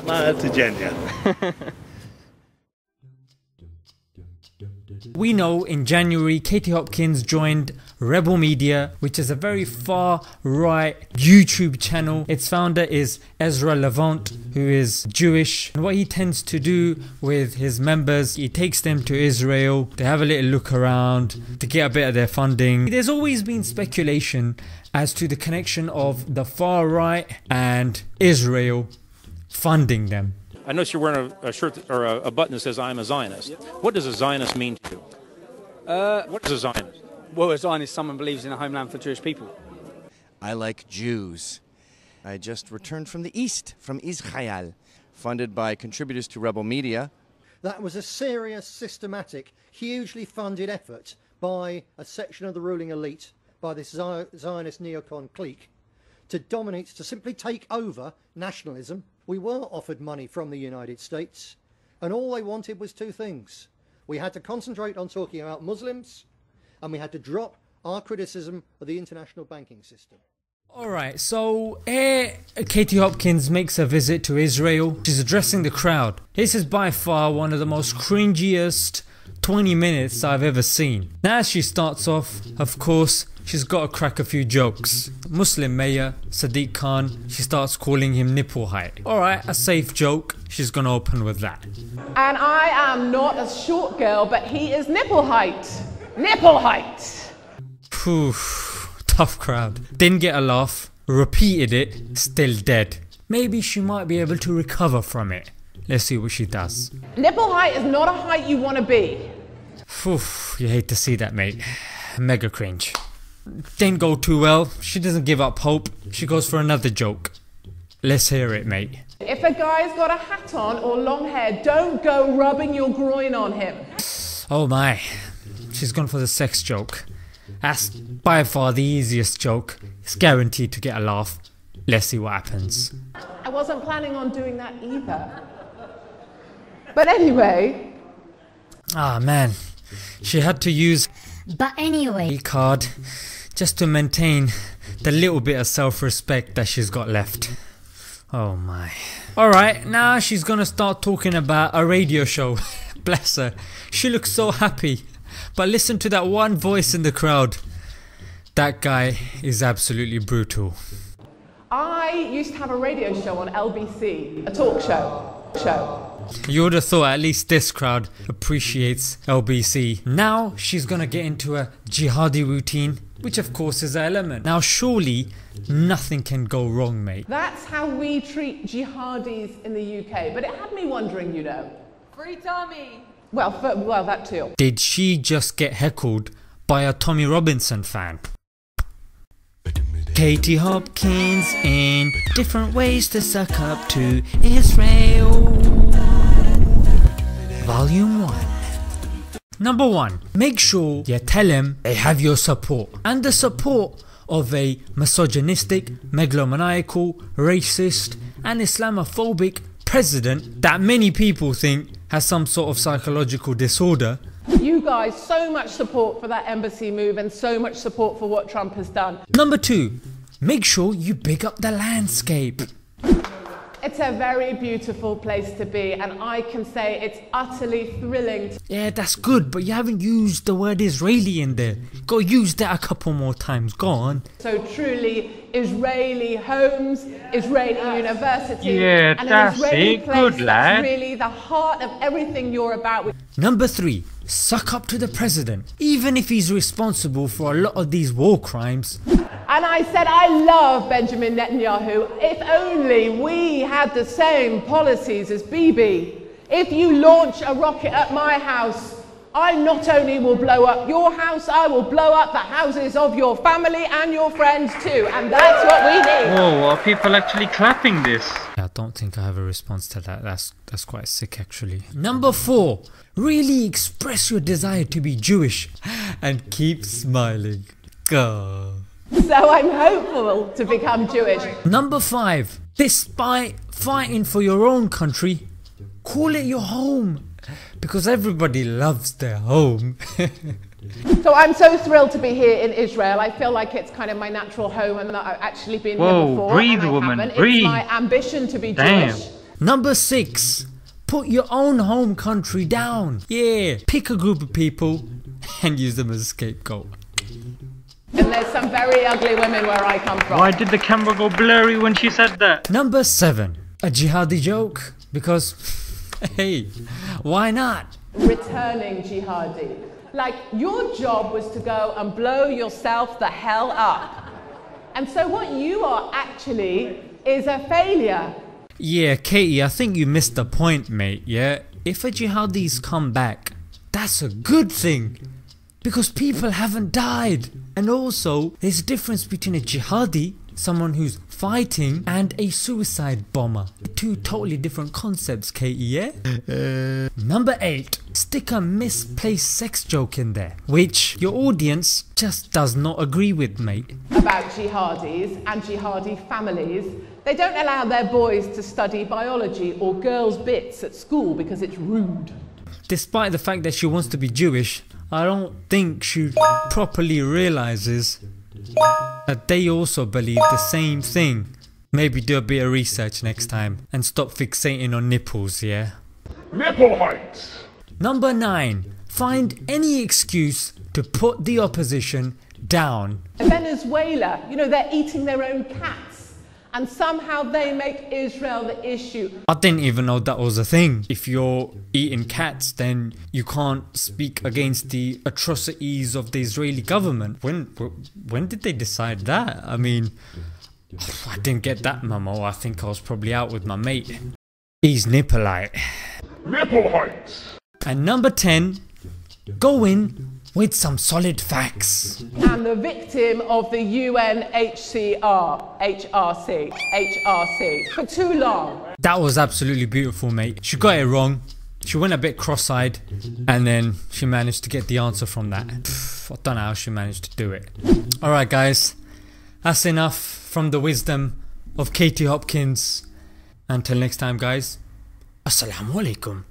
Smile to. We know in January Katie Hopkins joined Rebel Media which is a very far right YouTube channel. Its founder is Ezra Levant who is Jewish and what he tends to do with his members he takes them to Israel, to have a little look around to get a bit of their funding. There's always been speculation as to the connection of the far right and Israel funding them. I notice you're wearing a, a shirt or a, a, button that says "I'm a Zionist." What does a Zionist mean to you? Uh, what is a Zionist? Well, a Zionist is someone believes in a homeland for Jewish people. I like Jews. I just returned from the East, from Israel, funded by contributors to Rebel Media. That was a serious, systematic, hugely funded effort by a section of the ruling elite, by this Zionist neocon clique, to dominate, to simply take over nationalism we were offered money from the United States, and all they wanted was two things. We had to concentrate on talking about Muslims, and we had to drop our criticism of the international banking system. Alright, so here Katie Hopkins makes a visit to Israel. She's addressing the crowd. This is by far one of the most cringiest 20 minutes I've ever seen. Now she starts off, of course, she's got to crack a few jokes. Muslim mayor Sadiq Khan, she starts calling him nipple height. Alright, a safe joke, she's gonna open with that. And I am not a short girl, but he is nipple height. Nipple height! Poof, tough crowd. Didn't get a laugh, repeated it, still dead. Maybe she might be able to recover from it. Let's see what she does. Nipple height is not a height you want to be. Oof, you hate to see that mate. Mega cringe. Didn't go too well. She doesn't give up hope. She goes for another joke. Let's hear it, mate. If a guy's got a hat on or long hair, don't go rubbing your groin on him. Oh my. She's gone for the sex joke. That's by far the easiest joke. It's guaranteed to get a laugh. Let's see what happens. I wasn't planning on doing that either. But anyway. Ah man. She had to use but anyway card just to maintain the little bit of self-respect that she's got left. Oh my. Alright, now she's gonna start talking about a radio show. Bless her. She looks so happy. But listen to that one voice in the crowd. That guy is absolutely brutal. I used to have a radio show on LBC, a talk show. Show. You would have thought at least this crowd appreciates LBC. Now she's gonna get into a jihadi routine which of course is an element. Now surely nothing can go wrong mate. That's how we treat jihadis in the UK but it had me wondering you know. Free Tommy! Well, for, well that too. Did she just get heckled by a Tommy Robinson fan? Katie Hopkins in different ways to suck up to Israel. Number 1. Make sure you tell him they have your support and the support of a misogynistic, megalomaniacal, racist and Islamophobic president that many people think has some sort of psychological disorder. You guys, so much support for that embassy move and so much support for what Trump has done. Number 2. Make sure you big up the landscape. It's a very beautiful place to be, and I can say it's utterly thrilling. Yeah, that's good, but you haven't used the word Israeli in there. Go use that a couple more times. Go on. So truly, Israeli homes, Israeli universities, yeah, and that's an Israeli it. place Good lad. really the heart of everything you're about. Number three, suck up to the president, even if he's responsible for a lot of these war crimes. And I said, I love Benjamin Netanyahu. If only we had the same policies as Bibi. If you launch a rocket at my house, I not only will blow up your house, I will blow up the houses of your family and your friends too. And that's what we need. Whoa, are people actually clapping this? I don't think I have a response to that. That's that's quite sick actually. Number four, really express your desire to be Jewish and keep smiling. God. So I'm hopeful to become Jewish. Number 5. Despite fighting for your own country, call it your home. Because everybody loves their home. so I'm so thrilled to be here in Israel. I feel like it's kind of my natural home and that I've actually been Whoa, here before. breathe and woman, haven't. breathe. It's my ambition to be Damn. Jewish. Number 6. Put your own home country down. Yeah, pick a group of people and use them as a scapegoat. And there's some very ugly women where I come from. Why did the camera go blurry when she said that? Number 7. A jihadi joke because hey, why not? Returning jihadi. Like your job was to go and blow yourself the hell up. And so what you are actually is a failure. Yeah, Katie, I think you missed the point, mate. Yeah, if a jihadis come back, that's a good thing because people haven't died. And also, there's a difference between a jihadi, someone who's fighting, and a suicide bomber. Two totally different concepts, Katie, yeah? Uh. Number 8. Stick a misplaced sex joke in there, which your audience just does not agree with, mate. About jihadis and jihadi families. They don't allow their boys to study biology or girls' bits at school because it's rude. Despite the fact that she wants to be Jewish, I don't think she properly realizes that they also believe the same thing. Maybe do a bit of research next time and stop fixating on nipples, yeah? Nipple heights. Number 9. Find any excuse to put the opposition down. Venezuela, you know, they're eating their own cats. And somehow they make Israel the issue. I didn't even know that was a thing. If you're eating cats, then you can't speak against the atrocities of the Israeli government. When when did they decide that? I mean, I didn't get that memo. I think I was probably out with my mate. He's nippolite. Nipple heights. And number 10, go in with some solid facts. And the victim of the UNHCR, HRC, HRC, for too long. That was absolutely beautiful, mate. She got it wrong. She went a bit cross-eyed and then she managed to get the answer from that. I don't know how she managed to do it. Alright guys, that's enough from the wisdom of Katie Hopkins. Until next time guys, Assalamu alaikum.